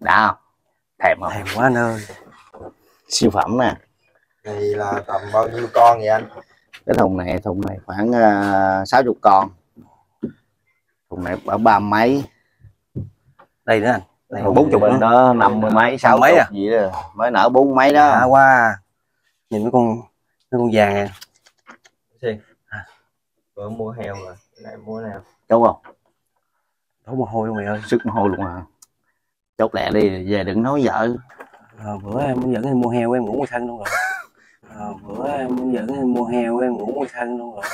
đã không thèm không? Thèm quá anh ơi. Siêu phẩm nè. Này là tầm bao nhiêu con vậy anh? Cái thùng này thùng này khoảng uh, 60 con. Thùng này ở ba mấy. Đây nữa anh. Đây bốn chục đó năm mươi mấy sáu mấy à? gì đó. Mới nở bốn mấy đó. Đã quá. Nhìn mấy con mấy con vàng này bữa mua heo rồi. Này mua nào? Đúng không đổ mồ hôi luôn mày ơi. Sức mồ hôi luôn à. Chốt lẹ đi về đừng nói vợ. À, bữa em muốn dẫn em mua heo em ngủ ngoài sân luôn rồi. À, bữa em muốn dẫn em mua heo em ngủ ngoài sân luôn rồi